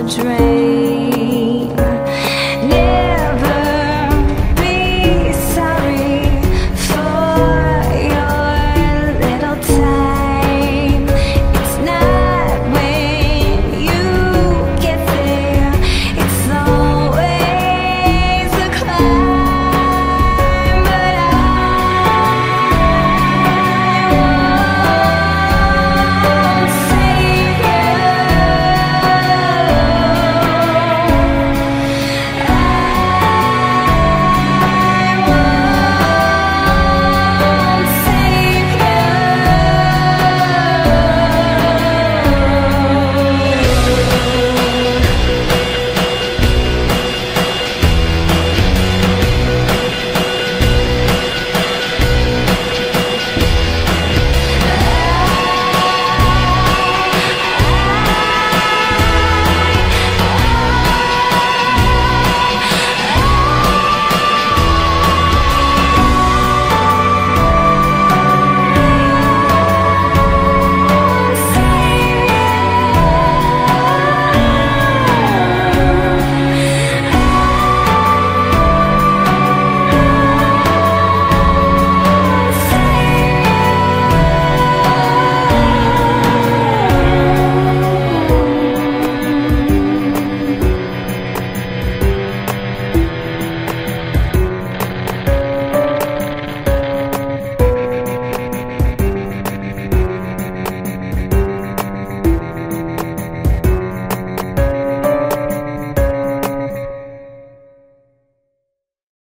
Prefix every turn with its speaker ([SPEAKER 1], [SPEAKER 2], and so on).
[SPEAKER 1] Drain. train.